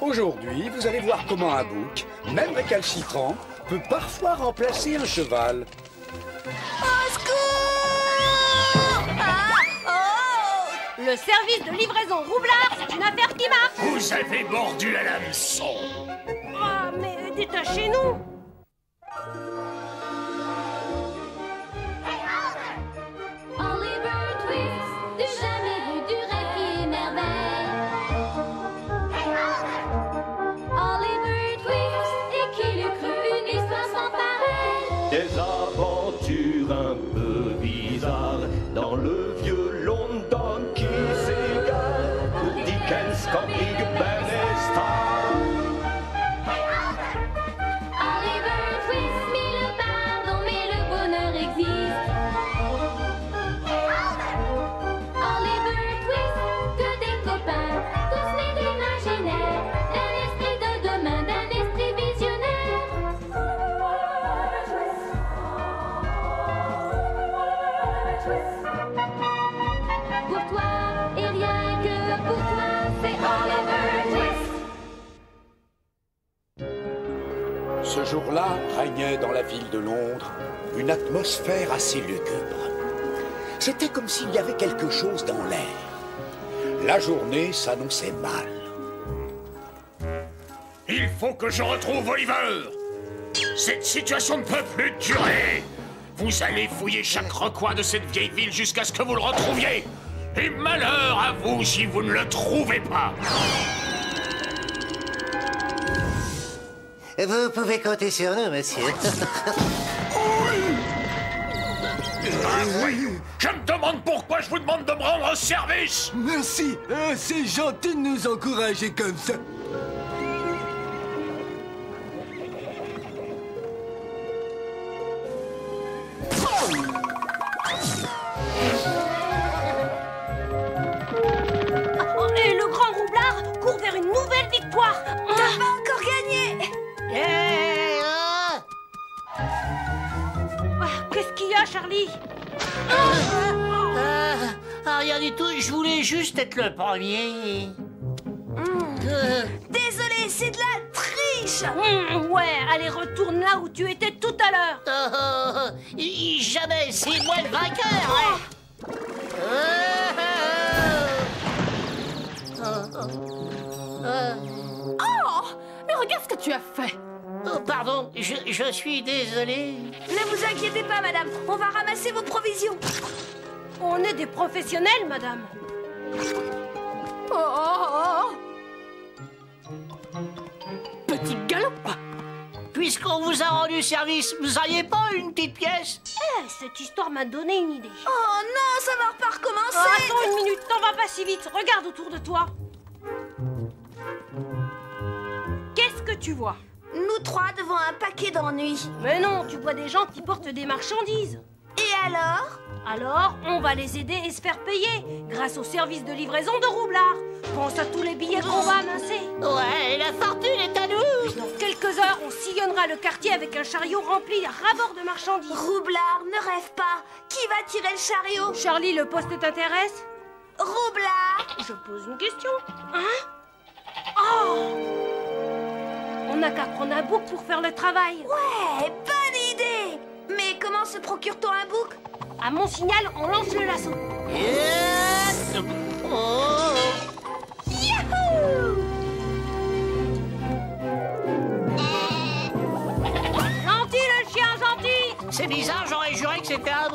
Aujourd'hui, vous allez voir comment un bouc, même récalcitrant, peut parfois remplacer un cheval. Au secours Ah Oh Le service de livraison roublard, c'est une affaire qui marche Vous avez mordu à l'hameçon. Ah, mais détachez-nous jour-là régnait dans la ville de Londres une atmosphère assez lugubre. C'était comme s'il y avait quelque chose dans l'air. La journée s'annonçait mal. Il faut que je retrouve Oliver. Cette situation ne peut plus durer. Vous allez fouiller chaque recoin de cette vieille ville jusqu'à ce que vous le retrouviez. Et malheur à vous si vous ne le trouvez pas. Vous pouvez compter sur nous, monsieur. Ah, voyou, Je me demande pourquoi je vous demande de me rendre service. Merci, euh, c'est gentil de nous encourager comme ça. Charlie. Ah, ah, rien du tout, je voulais juste être le premier. Euh, Désolé, c'est de la triche. Hum, Ouais, allez, retourne là où tu étais tout à l'heure. Oh, oh, oh, jamais, c'est moi le vainqueur. hein. Oh, oh, Mais regarde ce que tu as fait pardon, je, je suis désolé. Ne vous inquiétez pas, madame, on va ramasser vos provisions. On est des professionnels, madame. Oh, oh, oh. Petit galop. Puisqu'on vous a rendu service, vous auriez pas une petite pièce? Eh, Cette histoire m'a donné une idée. Oh non, ça va pas Oh, recommencer Attends une minute, t'en vas pas si vite. Regarde autour de toi. Qu'est-ce que tu vois? Nous trois devant un paquet d'ennuis. Mais non, tu vois des gens qui portent des marchandises Et alors? Alors, on va les aider et se faire payer grâce au service de livraison de Roublard. Pense à tous les billets qu'on va amasser. Ouais, la fortune est à nous Dans quelques heures, on sillonnera le quartier avec un chariot rempli à rabord de marchandises. Roublard, ne rêve pas Qui va tirer le chariot? Charlie, le poste t'intéresse? Roublard Je pose une question. Hein? Oh On n'a qu'à prendre un bouc pour faire le travail. Ouais, bonne idée Mais comment se procure-t-on un bouc? À mon signal, on lance le lasso. Yeah. Oh. Yahoo Gentil, le chien, gentil C'est bizarre, j'aurais juré que c'était un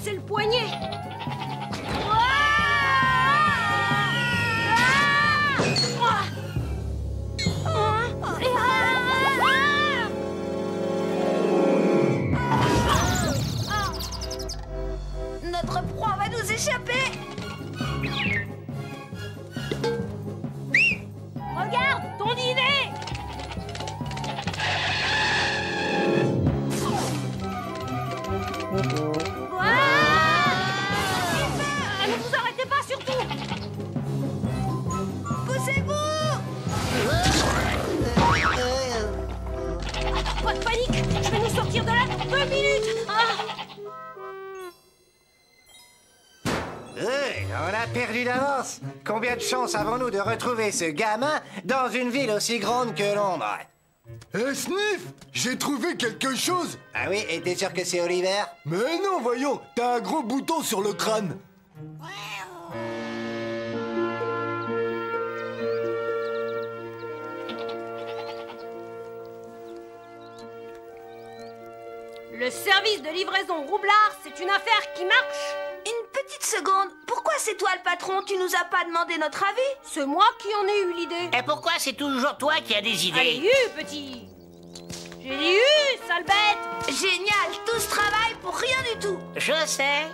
c'est le poignet. On a perdu d'avance. Combien de chances avons-nous de retrouver ce gamin dans une ville aussi grande que Londres? Eh, Sniff J'ai trouvé quelque chose Ah oui, et t'es sûr que c'est Oliver? Mais non, voyons, t'as un gros bouton sur le crâne. Le service de livraison Roublard, c'est une affaire qui marche seconde. Pourquoi c'est toi le patron? Tu nous as pas demandé notre avis C'est moi qui en ai eu l'idée Et pourquoi c'est toujours toi qui as des Allez, idées eu, petit J'ai dit eu, sale bête Génial, tout ce travail pour rien du tout. Je sais.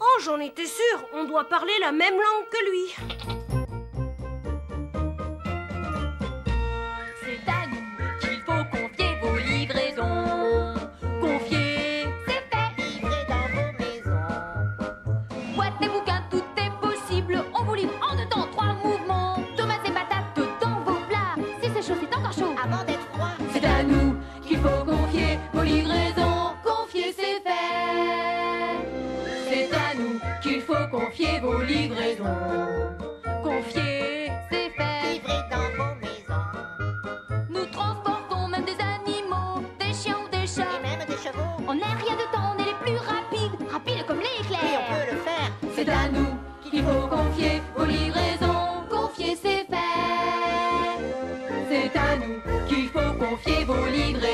Oh, j'en étais sûre, on doit parler la même langue que lui faut confier vos livraisons. Confier, c'est fait. Livrer dans vos maisons. Nous transportons même des animaux, des chiens ou des chats. Et même des chevaux. On n'a rien de temps, on est les plus rapides, rapides comme l'éclair. Et on peut le faire. C'est à nous qu'il faut confier vos livraisons. Confier, c'est fait. C'est à nous qu'il faut confier vos livraisons.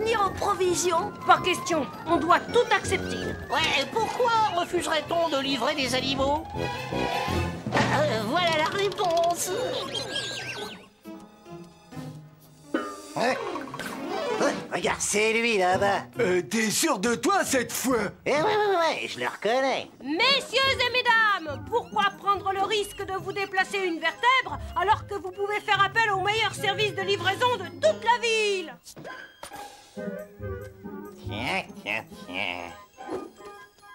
Pourrait pas s'en tenir aux provisions Pas question, on doit tout accepter Ouais, pourquoi refuserait-on de livrer des animaux Euh, Voilà la réponse. Hein Hein, Regarde, c'est lui là-bas. Euh, t'es sûr de toi cette fois? Eh ouais, ouais, ouais, je le reconnais. Messieurs et mesdames, pourquoi prendre le risque de vous déplacer une vertèbre alors que vous pouvez faire appel au meilleur service de livraison de toute la ville? Tiens, tiens, tiens.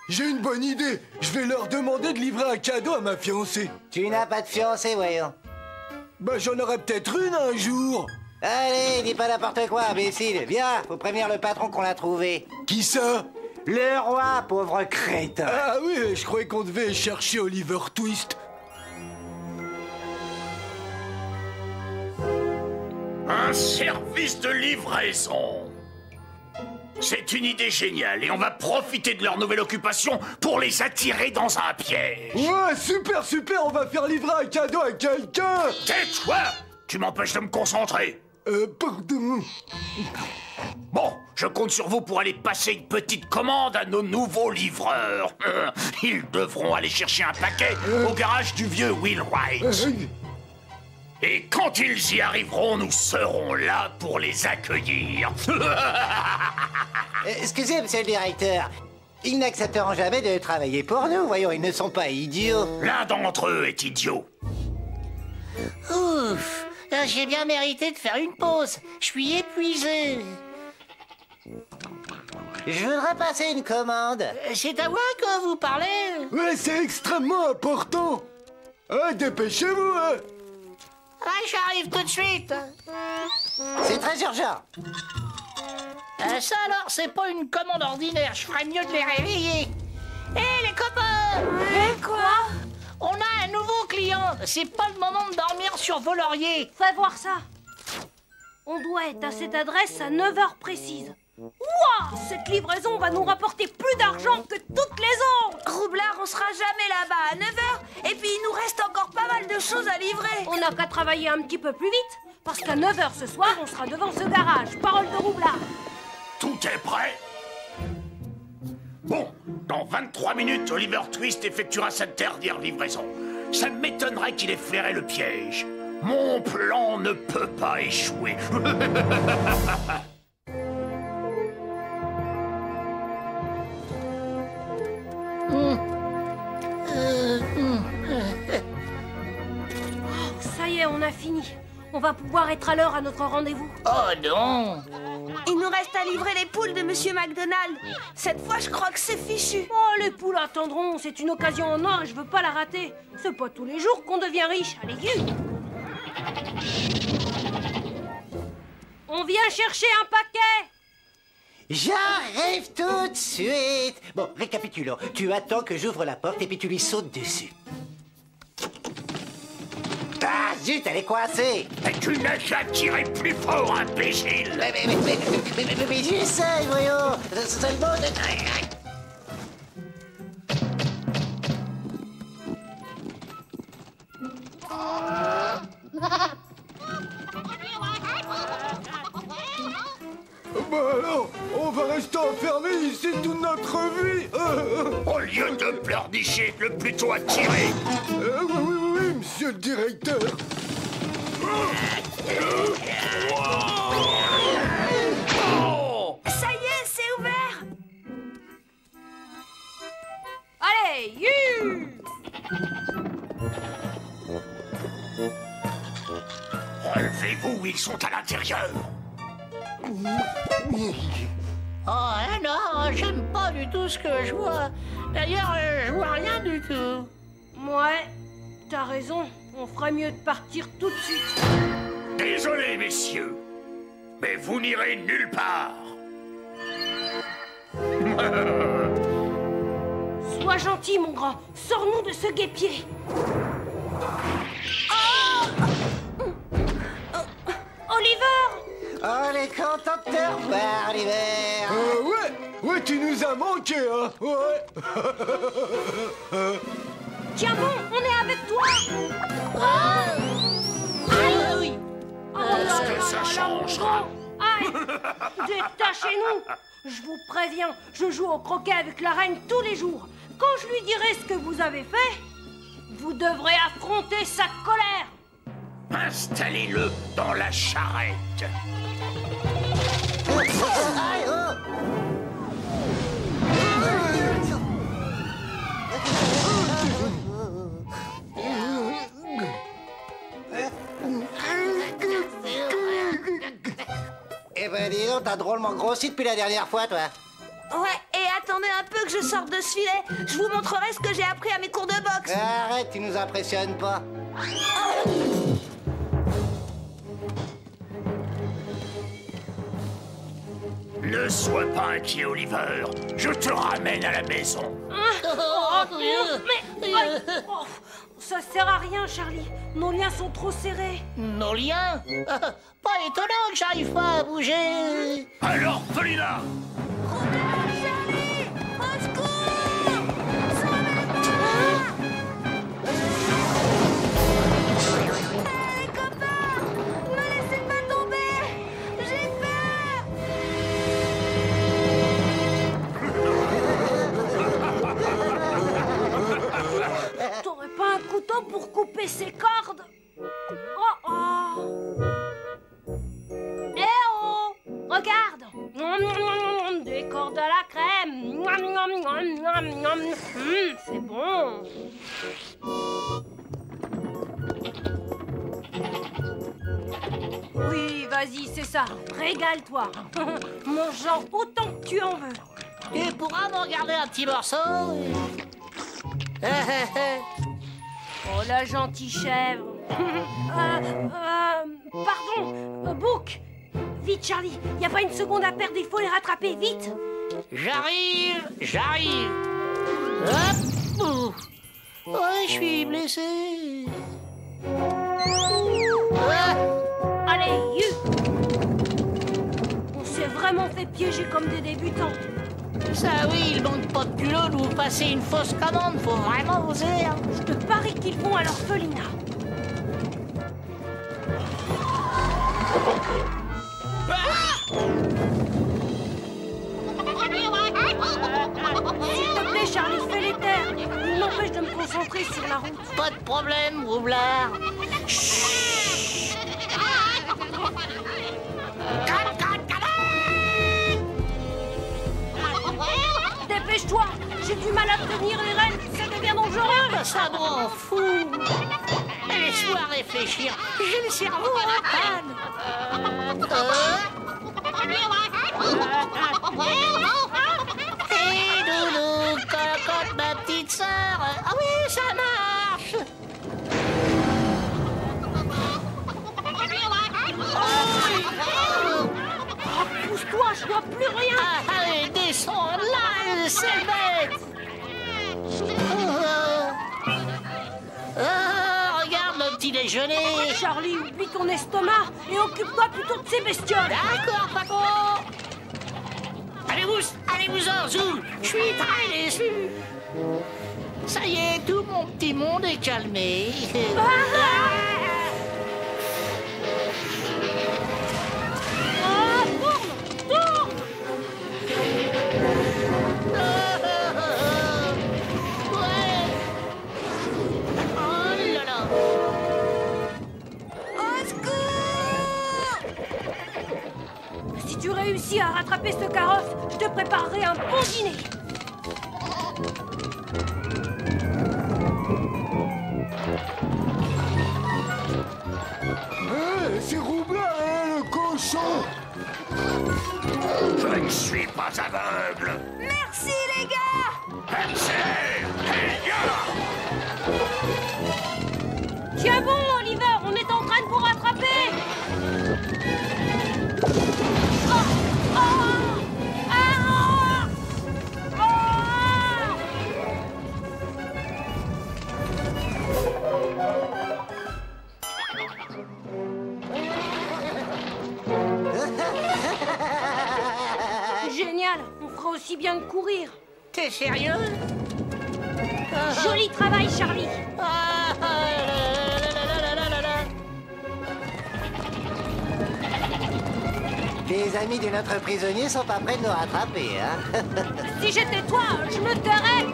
J'ai une bonne idée. Je vais leur demander de livrer un cadeau à ma fiancée. Tu n'as pas de fiancée, voyons. Bah j'en aurai peut-être une un jour. Allez, dis pas n'importe quoi, imbécile. Viens, faut prévenir le patron qu'on l'a trouvé. Qui ça? Le roi, pauvre crétin. Ah oui, je croyais qu'on devait chercher Oliver Twist. Un service de livraison. C'est une idée géniale et on va profiter de leur nouvelle occupation pour les attirer dans un piège. Ouais, super, super, on va faire livrer un cadeau à quelqu'un. Tais-toi Tu m'empêches de me concentrer. Euh, pardon. Bon, je compte sur vous pour aller passer une petite commande à nos nouveaux livreurs. Ils devront aller chercher un paquet au garage du vieux Will Wright. Euh, Et quand ils y arriveront, nous serons là pour les accueillir. Euh, Excusez, monsieur le directeur. Ils n'accepteront jamais de travailler pour nous, voyons, ils ne sont pas idiots. L'un d'entre eux est idiot. Ouf, euh, j'ai bien mérité de faire une pause. Je suis épuisé. Je voudrais passer une commande. Euh, C'est à moi que vous parlez Ouais, c'est extrêmement important. Ah, dépêchez-vous, hein. Ah, j'arrive tout de suite. C'est très urgent. Euh, ça alors, c'est pas une commande ordinaire. Je ferais mieux de les réveiller. Hé, les copains Quoi? On a un nouveau client. C'est pas le moment de dormir sur vos lauriers. Fais voir ça. On doit être à cette adresse à 9h précises. Ouah Cette livraison va nous rapporter plus d'argent que toutes les autres Roublard, on sera jamais là-bas à 9h. Et puis il nous reste encore pas mal de choses à livrer. On n'a qu'à travailler un petit peu plus vite, parce qu'à 9h ce soir, on sera devant ce garage. Parole de Roublard. Tout est prêt Bon, dans 23 minutes, Oliver Twist effectuera sa dernière livraison. Ça m'étonnerait qu'il ait flairé le piège. Mon plan ne peut pas échouer. fini. On va pouvoir être à l'heure à notre rendez-vous. Oh non Il nous reste à livrer les poules de Monsieur McDonald. Cette fois, je crois que c'est fichu. Oh, les poules attendront. C'est une occasion en or et je veux pas la rater. C'est pas tous les jours qu'on devient riche. Allez, vite On vient chercher un paquet J'arrive tout de suite. Bon, récapitulons. Tu attends que j'ouvre la porte et puis tu lui sautes dessus. Zut, elle est coincée. Mais tu n'as qu'à tirer plus fort, imbécile Mais, mais, mais, mais, mais, mais, mais, mais j'essaye, voyons. C'est le mot de... Bah alors, on va rester enfermé ici toute notre vie Au lieu de pleurnicher, le plutôt à tirer euh, oui, oui, monsieur le directeur Ça y est, c'est ouvert. Allez, you Relevez-vous, ils sont à l'intérieur Oh hein, non, j'aime pas du tout ce que je vois. D'ailleurs, euh, je vois rien du tout. Ouais, t'as raison. On ferait mieux de partir tout de suite. Désolé, messieurs, mais vous n'irez nulle part Sois gentil, mon grand. Sors-nous de ce guépier. Oliver Oh, les contents de te revoir, l'hiver. Euh, ouais, ouais, tu nous as manqué, hein Ouais Tiens bon, on est avec toi Ah oui Oh Est-ce que ça changera. Aïe Détachez-nous Je vous préviens, je joue au croquet avec la reine tous les jours. Quand je lui dirai ce que vous avez fait, vous devrez affronter sa colère. Installez-le dans la charrette t'as drôlement grossi depuis la dernière fois, toi. Ouais, et attendez un peu que je sorte de ce filet. Je vous montrerai ce que j'ai appris à mes cours de boxe. Arrête, tu nous impressionnes pas. Ne sois pas inquiet, Oliver. Je te ramène à la maison. Oh, mais aïe. Oh, Ça sert à rien, Charlie. Nos liens sont trop serrés. Nos liens Pas étonnant que j'arrive pas à bouger. Alors, Felina couteau pour couper ces cordes Oh oh Eh oh Regarde Des cordes à la crème. Hum, C'est bon Oui, vas-y, c'est ça. Régale-toi. Mange-en autant que tu en veux. Tu pourras m'en garder un petit morceau Oh, la gentille chèvre. Euh, euh, pardon, euh, Book. Vite, Charlie, y a pas une seconde à perdre, il faut les rattraper, vite J'arrive, j'arrive. Hop. Ouais, je suis blessé. Ah, Allez, you On s'est vraiment fait piéger comme des débutants. Ça oui, il manque pas de culot de vous passer une fausse commande, faut vraiment oser. hein. Je te parie qu'ils vont à l'orphelinat. S'il te plaît, Charlie, fais les terres. Il m'empêche de me concentrer sur la route. Pas de problème, roublard. Dépêche-toi J'ai du mal à tenir les rênes, ça devient dangereux Bah, ça m'en fout. Laisse-moi réfléchir. J'ai le cerveau à panne. Hé, Doudou, cocotte, ma petite sœur. Ah oui, ça marche. Oh, Pousse-toi, je vois plus rien Descends là, c'est bête. Oh, Oh, regarde le petit déjeuner. Charlie, oublie ton estomac et occupe-toi plutôt de ces bestioles D'accord, patron Allez-vous, allez-vous-en, Zou Je suis très déçu Ça y est, tout mon petit monde est calmé. Réussis à rattraper ce carrosse, je te préparerai un bon dîner. Eh, c'est Roublard, hein, le cochon? Je ne suis pas aveugle aussi bien que courir. T'es sérieux? Joli travail, Charlie. Ah, là, là, là. Les amis de notre prisonnier sont pas prêts de nous rattraper, hein? Si j'étais toi, je me tairais.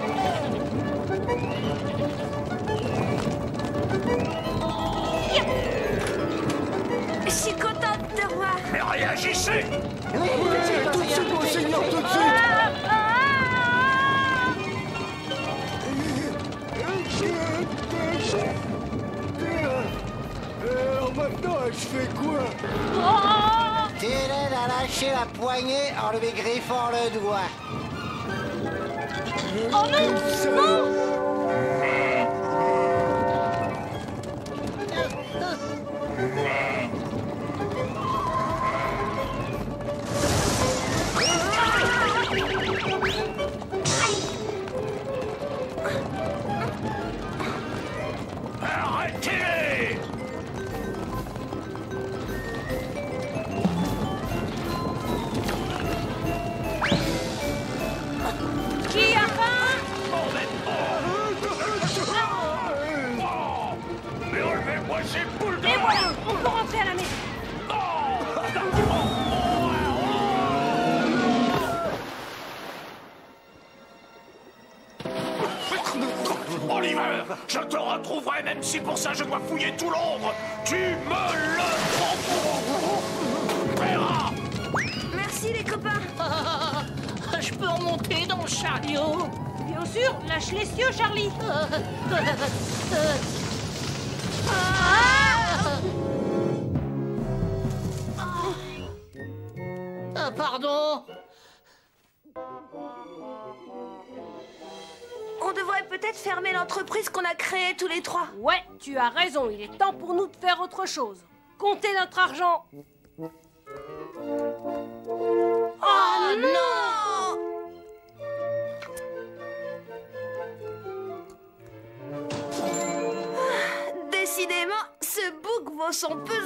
De revoir Mais réagissez Oui, tout de suite, monseigneur, tout de suite Ah, ah, Euh, Alors maintenant, je fais quoi ah. L'aide à lâcher la poignée en lui griffant le doigt. Oh non Non Oliver, je te retrouverai même si pour ça je dois fouiller tout Londres. Tu me le verras. Merci les copains Ah, Je peux remonter dans le chariot Bien sûr, lâche les cieux, Charlie. Ah, on devrait peut-être fermer l'entreprise qu'on a créée tous les trois. Ouais, tu as raison, il est temps pour nous de faire autre chose. Comptez notre argent. Oh, non ah, Décidément, ce bouc vaut son pesant.